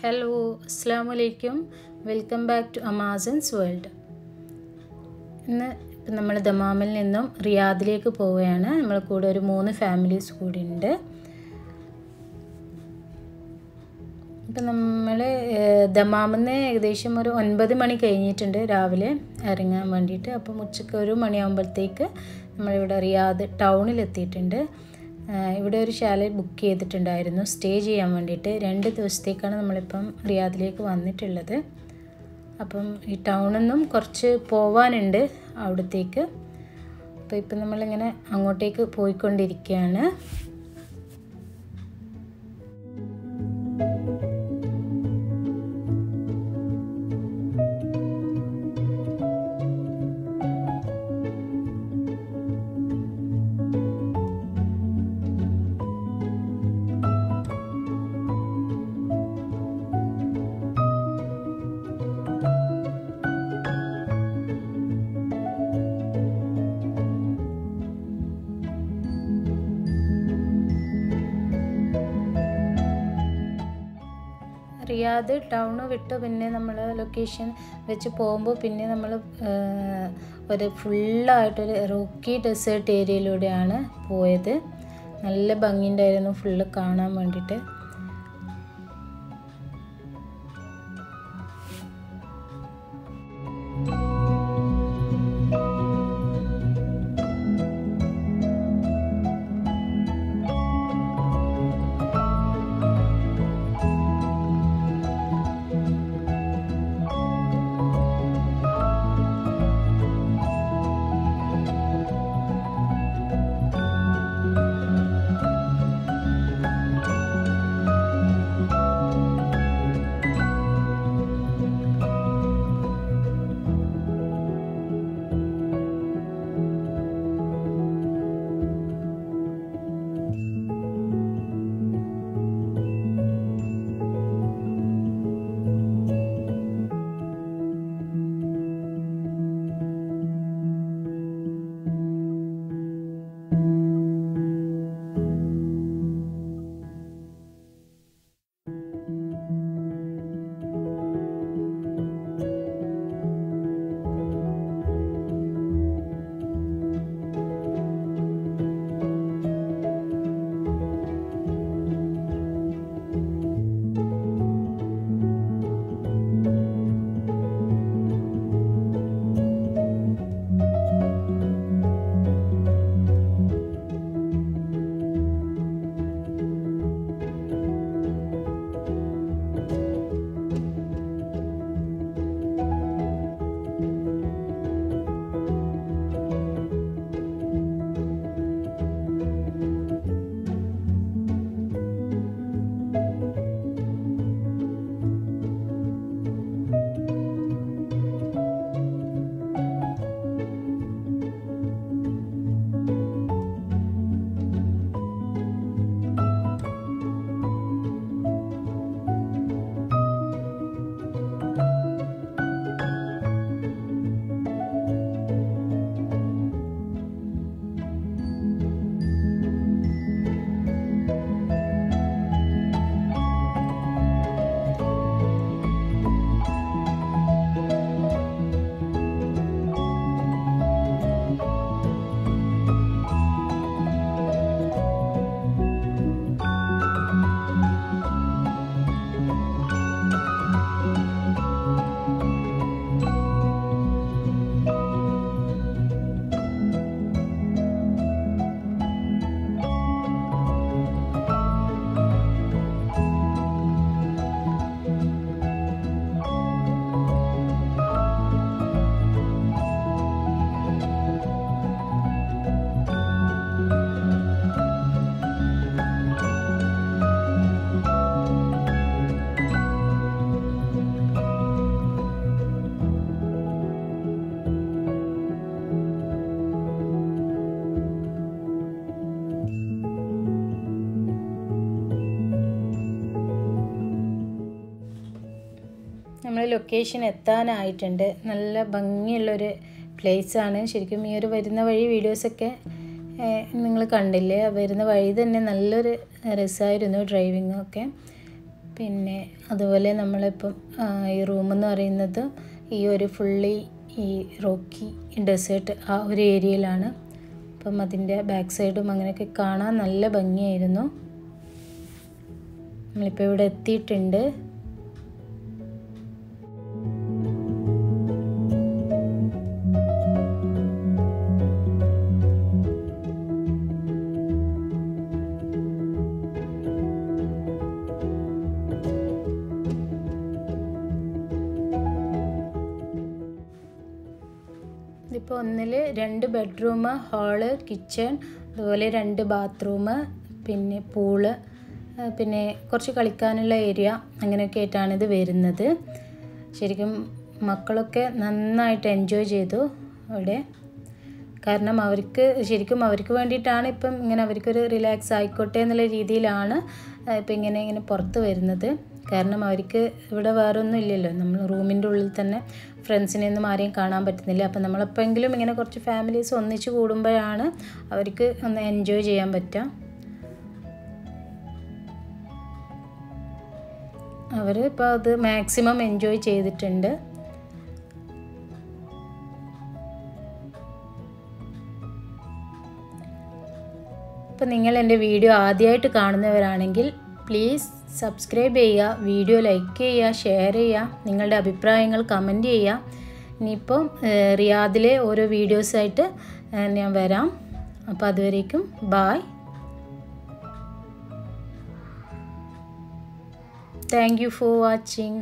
Hello അസ്സാം വലൈക്കും welcome back to Amazon's world ഇന്ന് നമ്മൾ ദമാമിൽ നിന്നും റിയാദിലേക്ക് പോവുകയാണ്. നമ്മളെ കൂടെ ഒരു മൂന്ന് ഫാമിലീസ് കൂടി ഉണ്ട്. ഇപ്പം നമ്മൾ ദമാമിൽ നിന്ന് ഏകദേശം ഒരു ഒൻപത് മണി കഴിഞ്ഞിട്ടുണ്ട് രാവിലെ ഇറങ്ങാൻ വേണ്ടിയിട്ട്. അപ്പം ഉച്ചയ്ക്ക് ഒരു മണിയാകുമ്പോഴത്തേക്ക് നമ്മളിവിടെ റിയാദ് ടൗണിലെത്തിയിട്ടുണ്ട് ഇവിടെ ഒരു ശാല ബുക്ക് ചെയ്തിട്ടുണ്ടായിരുന്നു. സ്റ്റേ ചെയ്യാൻ വേണ്ടിയിട്ട്. രണ്ട് ദിവസത്തേക്കാണ് നമ്മളിപ്പം റിയാദിലേക്ക് വന്നിട്ടുള്ളത്. അപ്പം ഈ ടൗണിൽ നിന്നും കുറച്ച് പോവാനുണ്ട് അവിടത്തേക്ക്. അപ്പോൾ ഇപ്പം നമ്മളിങ്ങനെ അങ്ങോട്ടേക്ക് പോയിക്കൊണ്ടിരിക്കുകയാണ്. റിയാദ് ടൗണ് വിട്ട് പിന്നെ നമ്മൾ ലൊക്കേഷൻ വെച്ച് പോകുമ്പോൾ പിന്നെ നമ്മൾ ഒരു ഫുള്ളായിട്ടൊരു റോക്കി ഡെസേർട്ട് ഏരിയയിലൂടെയാണ് പോയത്. നല്ല ഭംഗിയുണ്ടായിരുന്നു ഫുള്ള് കാണാൻ വേണ്ടിയിട്ട് ലൊക്കേഷൻ എത്താനായിട്ടുണ്ട്. നല്ല ഭംഗിയുള്ളൊരു പ്ലേസാണ് ശരിക്കും ഈ ഒരു വരുന്ന വഴി വീഡിയോസൊക്കെ നിങ്ങൾ കണ്ടില്ലേ? വരുന്ന വഴി തന്നെ നല്ലൊരു രസമായിരുന്നു ഡ്രൈവിങ്ങൊക്കെ പിന്നെ അതുപോലെ നമ്മളിപ്പം ഈ റൂം എന്ന് പറയുന്നത് ഈ ഒരു ഫുള്ളി ഈ റോക്കി ഡെസേർട്ട് ആ ഒരു ഏരിയയിലാണ് അപ്പം അതിന്റെ ബാക്ക് സൈഡും അങ്ങനെയൊക്കെ കാണാൻ നല്ല ഭംഗിയായിരുന്നു. നമ്മളിപ്പോൾ ഇവിടെ എത്തിയിട്ടുണ്ട്. ഇതിപ്പോൾ ഒന്നിൽ രണ്ട് ബെഡ്റൂം ഹാൾ കിച്ചൺ അതുപോലെ രണ്ട് ബാത്റൂം പിന്നെ പൂൾ പിന്നെ കുറച്ച് കളിക്കാനുള്ള ഏരിയ അങ്ങനെയൊക്കെ ആയിട്ടാണ് ഇത് വരുന്നത്. ശരിക്കും മക്കളൊക്കെ നന്നായിട്ട് എൻജോയ് ചെയ്തു അവിടെ. കാരണം അവർക്ക് ശരിക്കും അവർക്ക് വേണ്ടിയിട്ടാണ് ഇപ്പം ഇങ്ങനെ അവർക്കൊരു റിലാക്സ് ആയിക്കോട്ടെ എന്നുള്ള രീതിയിലാണ് ഇപ്പം ഇങ്ങനെ ഇങ്ങനെ പുറത്ത് വരുന്നത്. കാരണം അവർക്ക് ഇവിടെ വേറെ ഒന്നും ഇല്ലല്ലോ. നമ്മൾ റൂമിന്റെ ഉള്ളിൽ തന്നെ ഫ്രണ്ട്സിനെ ഒന്നും ആരെയും കാണാൻ പറ്റുന്നില്ല. അപ്പം നമ്മളെപ്പോഴെങ്കിലും ഇങ്ങനെ കുറച്ച് ഫാമിലീസ് ഒന്നിച്ച് കൂടുമ്പോഴാണ് അവർക്ക് ഒന്ന് എൻജോയ് ചെയ്യാൻ പറ്റുക. അവർ ഇപ്പോൾ അത് മാക്സിമം എൻജോയ് ചെയ്തിട്ടുണ്ട്. ഇപ്പം നിങ്ങൾ എന്റെ വീഡിയോ ആദ്യമായിട്ട് കാണുന്നവരാണെങ്കിൽ പ്ലീസ് സബ്സ്ക്രൈബ് ചെയ്യുക വീഡിയോ ലൈക്ക് ചെയ്യുക ഷെയർ ചെയ്യുക നിങ്ങളുടെ അഭിപ്രായങ്ങൾ കമന്റ് ചെയ്യുക. ഇനിയിപ്പോൾ റിയാദിലെ ഓരോ വീഡിയോസായിട്ട് ഞാൻ വരാം. അപ്പോൾ അതുവരേക്കും bye thank you for watching